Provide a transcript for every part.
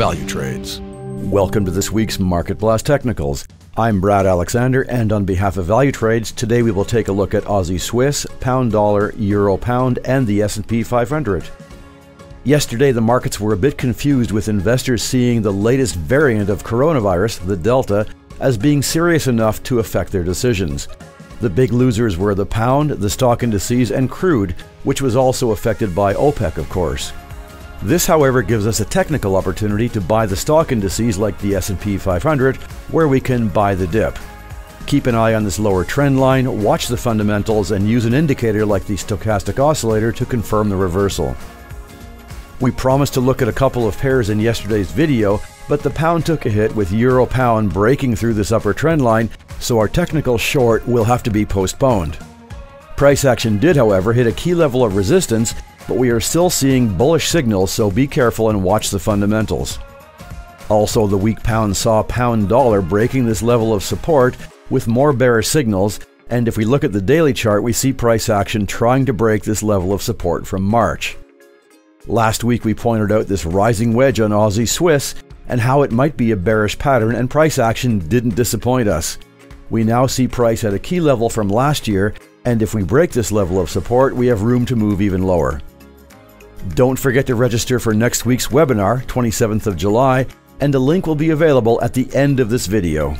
Valutrades. Welcome to this week's Market Blast Technicals. I'm Brad Alexander, and on behalf of Valutrades, today we will take a look at Aussie Swiss, Pound Dollar, Euro Pound, and the S&P 500. Yesterday, the markets were a bit confused with investors seeing the latest variant of coronavirus, the Delta, as being serious enough to affect their decisions. The big losers were the pound, the stock indices, and crude, which was also affected by OPEC, of course. This, however, gives us a technical opportunity to buy the stock indices like the S&P 500, where we can buy the dip. Keep an eye on this lower trend line, watch the fundamentals, and use an indicator like the stochastic oscillator to confirm the reversal. We promised to look at a couple of pairs in yesterday's video, but the pound took a hit with euro pound breaking through this upper trend line, so our technical short will have to be postponed. Price action did, however, hit a key level of resistance but we are still seeing bullish signals, so be careful and watch the fundamentals. Also, the weak pound saw pound dollar breaking this level of support with more bearish signals, and if we look at the daily chart, we see price action trying to break this level of support from March. Last week we pointed out this rising wedge on Aussie Swiss and how it might be a bearish pattern, and price action didn't disappoint us. We now see price at a key level from last year, and if we break this level of support, we have room to move even lower. Don't forget to register for next week's webinar, 27th of July, and a link will be available at the end of this video.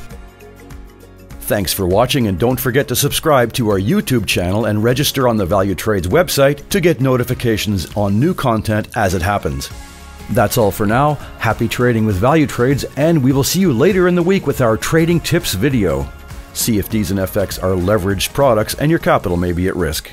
Thanks for watching and don't forget to subscribe to our YouTube channel and register on the Valutrades website to get notifications on new content as it happens. That's all for now. Happy trading with Valutrades and we will see you later in the week with our trading tips video. CFDs and FX are leveraged products and your capital may be at risk.